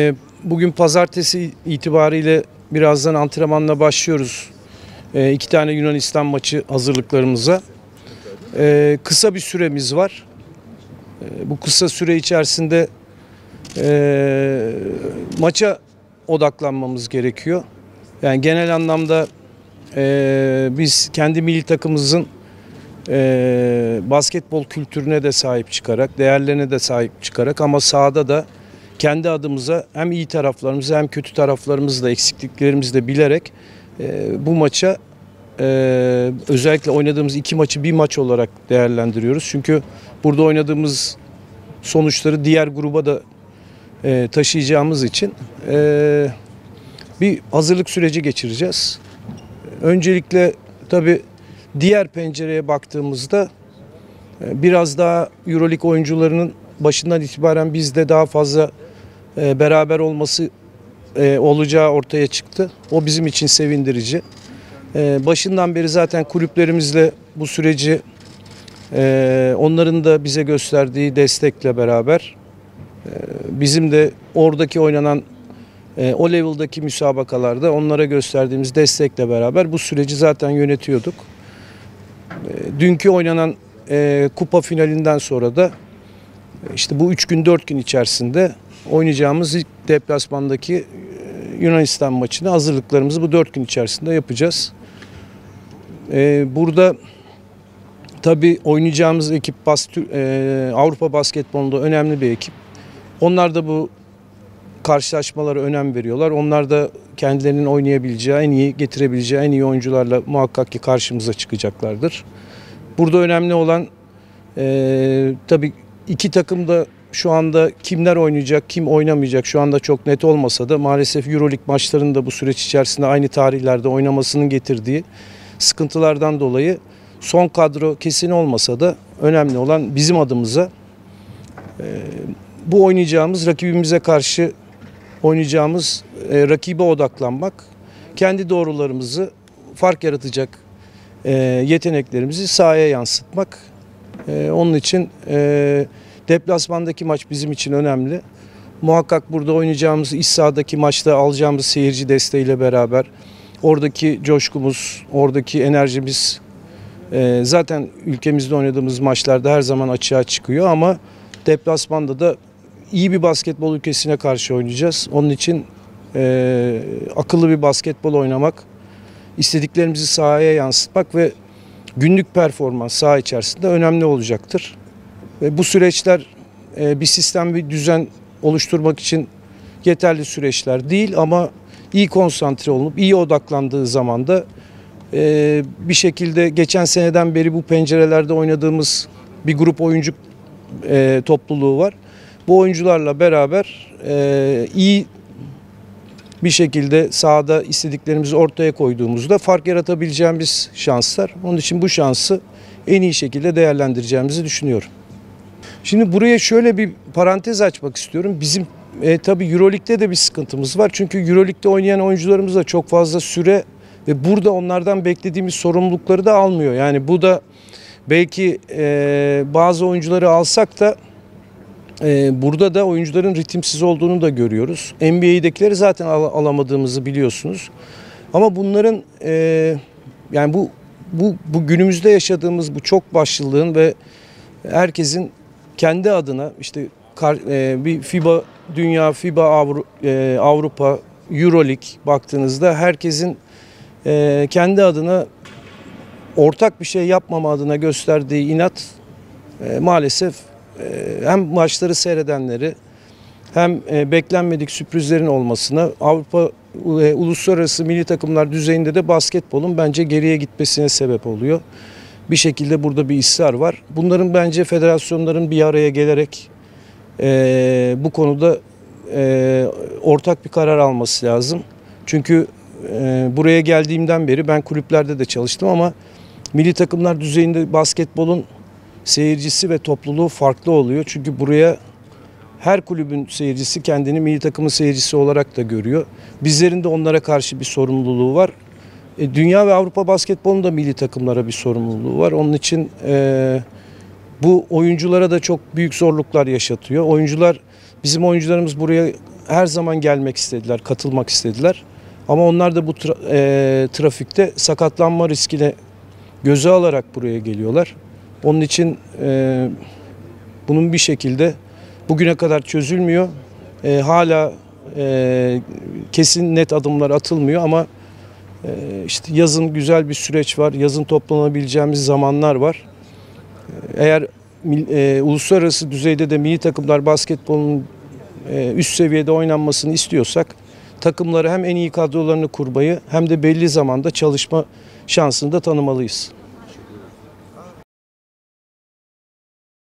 E, Bugün pazartesi itibariyle birazdan antrenmanla başlıyoruz. E, iki tane Yunanistan maçı hazırlıklarımıza. E, kısa bir süremiz var. Bu kısa süre içerisinde maça odaklanmamız gerekiyor. Yani genel anlamda biz kendi milli takımımızın basketbol kültürüne de sahip çıkarak, değerlerine de sahip çıkarak ama sahada da kendi adımıza hem iyi taraflarımızı hem kötü taraflarımızı da eksikliklerimizi de bilerek e, bu maça e, özellikle oynadığımız iki maçı bir maç olarak değerlendiriyoruz. Çünkü burada oynadığımız sonuçları diğer gruba da e, taşıyacağımız için e, bir hazırlık süreci geçireceğiz. Öncelikle tabii diğer pencereye baktığımızda e, biraz daha Euroleague oyuncularının başından itibaren bizde daha fazla beraber olması e, olacağı ortaya çıktı. O bizim için sevindirici. E, başından beri zaten kulüplerimizle bu süreci e, onların da bize gösterdiği destekle beraber e, bizim de oradaki oynanan e, o level'daki müsabakalarda onlara gösterdiğimiz destekle beraber bu süreci zaten yönetiyorduk. E, dünkü oynanan e, kupa finalinden sonra da işte bu 3 gün 4 gün içerisinde oynayacağımız ilk deplasmandaki e, Yunanistan maçını hazırlıklarımızı bu 4 gün içerisinde yapacağız. E, burada tabii oynayacağımız ekip e, Avrupa basketbolunda önemli bir ekip. Onlar da bu karşılaşmalara önem veriyorlar. Onlar da kendilerinin oynayabileceği, en iyi getirebileceği en iyi oyuncularla muhakkak ki karşımıza çıkacaklardır. Burada önemli olan e, tabii iki takım da şu anda kimler oynayacak, kim oynamayacak şu anda çok net olmasa da maalesef Euroleague maçlarının da bu süreç içerisinde aynı tarihlerde oynamasının getirdiği sıkıntılardan dolayı son kadro kesin olmasa da önemli olan bizim adımıza e, bu oynayacağımız rakibimize karşı oynayacağımız e, rakibe odaklanmak, kendi doğrularımızı fark yaratacak e, yeteneklerimizi sahaya yansıtmak. E, onun için e, deplasmandaki maç bizim için önemli. Muhakkak burada oynayacağımız iç sahadaki maçta alacağımız seyirci desteğiyle beraber oradaki coşkumuz, oradaki enerjimiz e, zaten ülkemizde oynadığımız maçlarda her zaman açığa çıkıyor ama deplasmanda da iyi bir basketbol ülkesine karşı oynayacağız. Onun için e, akıllı bir basketbol oynamak, istediklerimizi sahaya yansıtmak ve günlük performans saha içerisinde önemli olacaktır. Bu süreçler e, bir sistem, bir düzen oluşturmak için yeterli süreçler değil ama iyi konsantre olup iyi odaklandığı zaman da e, bir şekilde geçen seneden beri bu pencerelerde oynadığımız bir grup oyuncu e, topluluğu var. Bu oyuncularla beraber iyi bir şekilde sahada istediklerimizi ortaya koyduğumuzda fark yaratabileceğimiz şanslar. Onun için bu şansı en iyi şekilde değerlendireceğimizi düşünüyorum. Şimdi buraya şöyle bir parantez açmak istiyorum. Bizim e, tabii Euroleague'de de bir sıkıntımız var. Çünkü Euroleague'de oynayan oyuncularımız da çok fazla süre ve burada onlardan beklediğimiz sorumlulukları da almıyor. Yani bu da belki e, bazı oyuncuları alsak da e, burada da oyuncuların ritimsiz olduğunu da görüyoruz. NBA'dekileri zaten al- alamadığımızı biliyorsunuz. Ama bunların e, yani bu bu bu günümüzde yaşadığımız bu çok başlılığın ve herkesin kendi adına işte e, bir FIBA Dünya, FIBA e, Avrupa, Euroleague baktığınızda herkesin e, kendi adına ortak bir şey yapmama adına gösterdiği inat maalesef hem maçları seyredenleri hem beklenmedik sürprizlerin olmasına Avrupa e, uluslararası milli takımlar düzeyinde de basketbolun bence geriye gitmesine sebep oluyor. Bir şekilde burada bir ısrar var. Bunların bence federasyonların bir araya gelerek e, bu konuda e, ortak bir karar alması lazım. Çünkü e, buraya geldiğimden beri ben kulüplerde de çalıştım ama milli takımlar düzeyinde basketbolun seyircisi ve topluluğu farklı oluyor. Çünkü buraya her kulübün seyircisi kendini milli takımın seyircisi olarak da görüyor. Bizlerin de onlara karşı bir sorumluluğu var. E, Dünya ve Avrupa basketbolunda milli takımlara bir sorumluluğu var. Onun için e, bu oyunculara da çok büyük zorluklar yaşatıyor. Oyuncular bizim oyuncularımız buraya her zaman gelmek istediler, katılmak istediler. Ama onlar da bu tra- e, trafikte sakatlanma riskine göze alarak buraya geliyorlar. Onun için e, bunun bir şekilde bugüne kadar çözülmüyor. E, hala e, kesin net adımlar atılmıyor ama işte yazın güzel bir süreç var. Yazın toplanabileceğimiz zamanlar var. E, Eğer e, uluslararası düzeyde de milli takımlar basketbolun e, üst seviyede oynanmasını istiyorsak takımları hem en iyi kadrolarını kurmayı hem de belli zamanda çalışma şansını da tanımalıyız.